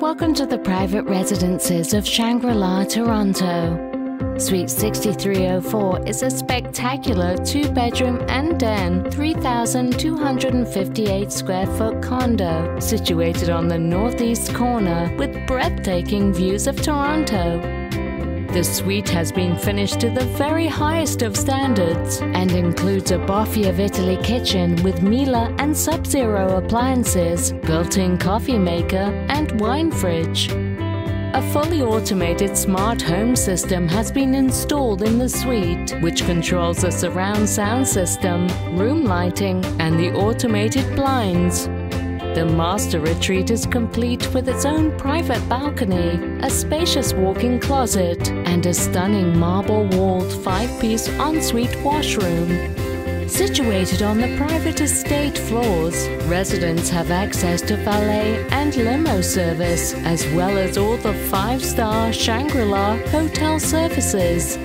Welcome to the private residences of Shangri La Toronto. Suite 6304 is a spectacular two bedroom and den 3,258 square foot condo situated on the northeast corner with breathtaking views of Toronto. The suite has been finished to the very highest of standards and includes a Boffi of Italy kitchen with Miele and Sub-Zero appliances, built-in coffee maker, and wine fridge. A fully automated smart home system has been installed in the suite, which controls the surround sound system, room lighting, and the automated blinds. The master retreat is complete with its own private balcony, a spacious walk-in closet, and a stunning marble-walled five-piece ensuite washroom. Situated on the private estate floors, residents have access to valet and limo service, as well as all the five-star Shangri-La hotel services.